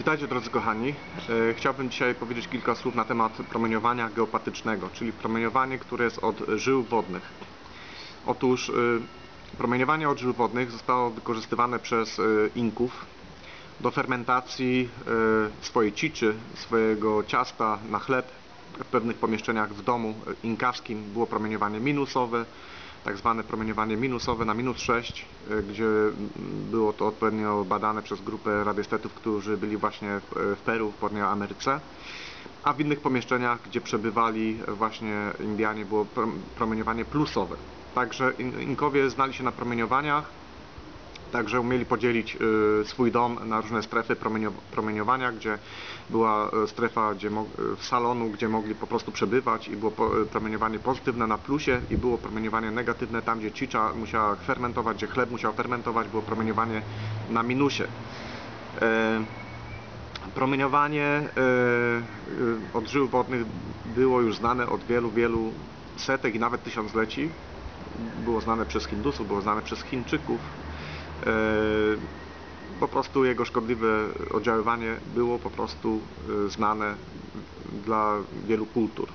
Witajcie drodzy kochani. E, Chciałbym dzisiaj powiedzieć kilka słów na temat promieniowania geopatycznego, czyli promieniowanie, które jest od żył wodnych. Otóż e, promieniowanie od żył wodnych zostało wykorzystywane przez e, Inków do fermentacji swojej ciczy, swojego ciasta na chleb. W pewnych pomieszczeniach w domu inkawskim było promieniowanie minusowe, tak zwane promieniowanie minusowe na minus 6, e, gdzie mm, było to odpowiednio badane przez grupę radiestetów, którzy byli właśnie w, w Peru, w Południowej Ameryce. A w innych pomieszczeniach, gdzie przebywali właśnie Indianie, było prom- promieniowanie plusowe. Także in- Inkowie znali się na promieniowaniach, Także umieli podzielić y, swój dom na różne strefy promienio- promieniowania, gdzie była y, strefa gdzie y, w salonu, gdzie mogli po prostu przebywać i było promieniowanie pozytywne na plusie i było promieniowanie negatywne tam, gdzie cicza musiała fermentować, gdzie chleb musiał fermentować, było promieniowanie na minusie. E, Promieniowanie e, od żył wodnych było już znane od wielu, wielu setek i nawet tysiącleci. Było znane przez Hindusów, było znane przez Chińczyków. E, Po prostu jego szkodliwe oddziaływanie było po prostu e, znane dla wielu kultur.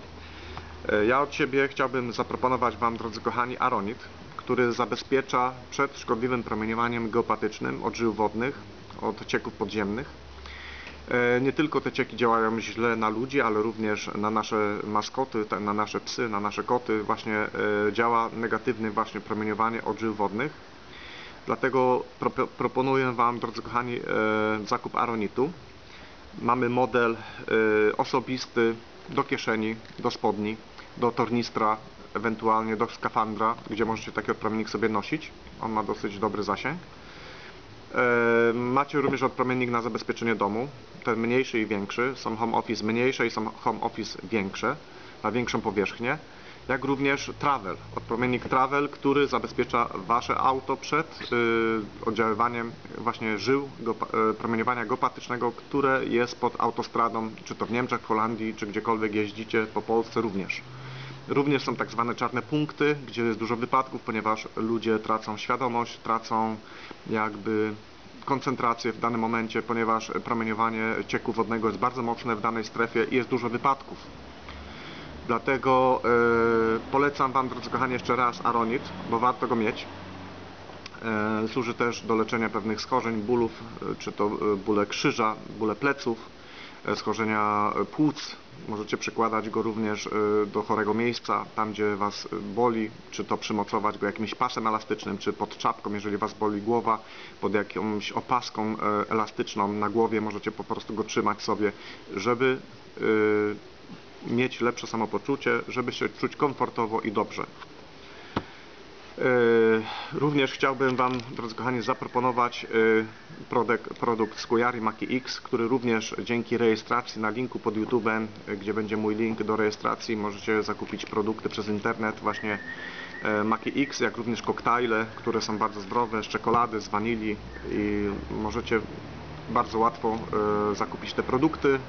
E, Ja od siebie chciałbym zaproponować Wam, drodzy kochani, aronit, który zabezpiecza przed szkodliwym promieniowaniem geopatycznym od żył wodnych, od cieków podziemnych. Nie tylko te cieki działają źle na ludzi, ale również na nasze maskoty, na nasze psy, na nasze koty. Właśnie działa negatywnie właśnie promieniowanie od żył wodnych. Dlatego pro, proponuję Wam, drodzy kochani, e, zakup aronitu. Mamy model e, osobisty do kieszeni, do spodni, do tornistra, ewentualnie do skafandra, gdzie możecie taki odpromiennik sobie nosić. On ma dosyć dobry zasięg. E, Macie również odpromiennik na zabezpieczenie domu, ten mniejszy i większy. Są home office mniejsze i są home office większe, na większą powierzchnię. Jak również travel, odpromiennik travel, który zabezpiecza Wasze auto przed y, oddziaływaniem właśnie żył go, y, promieniowania geopatycznego, które jest pod autostradą, czy to w Niemczech, w Holandii, czy gdziekolwiek jeździcie po Polsce również. Również są tak zwane czarne punkty, gdzie jest dużo wypadków, ponieważ ludzie tracą świadomość, tracą jakby koncentrację w danym momencie, ponieważ promieniowanie cieku wodnego jest bardzo mocne w danej strefie i jest dużo wypadków. Dlatego e, polecam Wam, drodzy kochani, jeszcze raz aronit, bo warto go mieć. E, Służy też do leczenia pewnych schorzeń, bólów, e, czy to bóle krzyża, bóle pleców, schorzenia płuc. Możecie przykładać go również do chorego miejsca, tam gdzie Was boli, czy to przymocować go jakimś pasem elastycznym, czy pod czapką, jeżeli Was boli głowa, pod jakąś opaską elastyczną na głowie możecie po prostu go trzymać sobie, żeby mieć lepsze samopoczucie, żeby się czuć komfortowo i dobrze. Yy, Również chciałbym Wam, drodzy kochani, zaproponować yy, produkt, produkt Square Maki X, który również dzięki rejestracji na linku pod YouTube'em, yy, gdzie będzie mój link do rejestracji, możecie zakupić produkty przez internet, właśnie Maki X, jak również koktajle, które są bardzo zdrowe, z czekolady, z wanilii i możecie bardzo łatwo zakupić te produkty.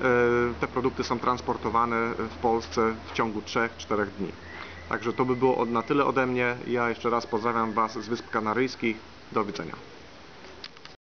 Yy, Te produkty są transportowane w Polsce w ciągu 3-4 dni. Także to by było na tyle ode mnie. Ja jeszcze raz pozdrawiam Was z Wysp Kanaryjskich. Do widzenia.